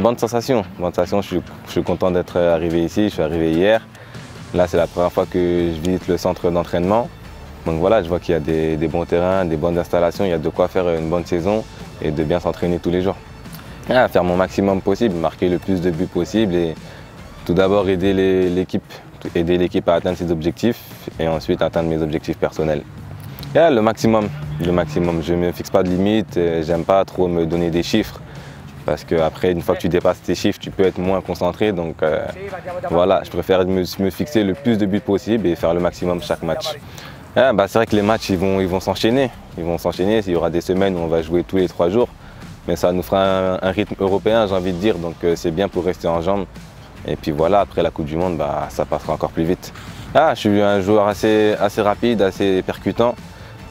bonne sensation. Je suis, content d'être arrivé ici. Je suis arrivé hier. Là, c'est la première fois que je visite le centre d'entraînement. Donc voilà, je vois qu'il y a des, bons terrains, des bonnes installations, il y a de quoi faire une bonne saison et de bien s'entraîner tous les jours. Ah, faire mon maximum possible, marquer le plus de buts possible et tout d'abord aider l'équipe à atteindre ses objectifs et ensuite atteindre mes objectifs personnels. Le maximum, le maximum. Je ne me fixe pas de limite, j'aime pas trop me donner des chiffres parce qu'après, une fois que tu dépasses tes chiffres, tu peux être moins concentré. Donc euh, voilà, je préfère me, fixer le plus de buts possible et faire le maximum chaque match. Yeah, bah, c'est vrai que les matchs, ils vont, s'enchaîner. Ils vont s'enchaîner. Il y aura des semaines où on va jouer tous les trois jours. Mais ça nous fera un, un rythme européen, j'ai envie de dire. Donc euh, c'est bien pour rester en jambes. Et puis voilà, après la Coupe du Monde, bah, ça passera encore plus vite. Ah, je suis un joueur assez, assez rapide, assez percutant.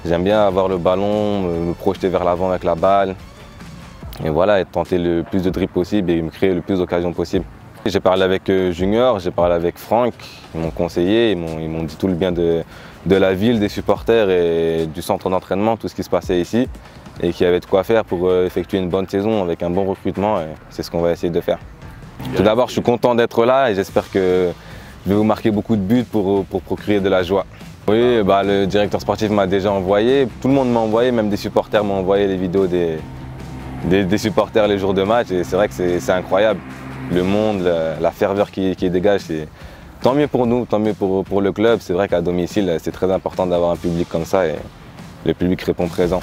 J'aime bien avoir le ballon, me projeter vers l'avant avec la balle. Et voilà, et tenter le plus de dribbles possible et me créer le plus d'occasions possible. J'ai parlé avec Junior, j'ai parlé avec Franck, ils m'ont conseillé, ils m'ont dit tout le bien de, de, la ville, des supporters et du centre d'entraînement, tout ce qui se passait ici et qu'il y avait de quoi faire pour effectuer une bonne saison avec un bon recrutement. C'est ce qu'on va essayer de faire. Tout d'abord, je suis content d'être là et j'espère que je vais vous marquer beaucoup de buts pour, pour procurer de la joie. Oui, bah, le directeur sportif m'a déjà envoyé, tout le monde m'a envoyé, même des supporters m'ont envoyé les vidéos des, des, supporters les jours de match et c'est vrai que c'est incroyable. Le monde, la, la ferveur qui, qui dégage, c'est tant mieux pour nous, tant mieux pour, pour le club. C'est vrai qu'à domicile, c'est très important d'avoir un public comme ça et le public répond présent.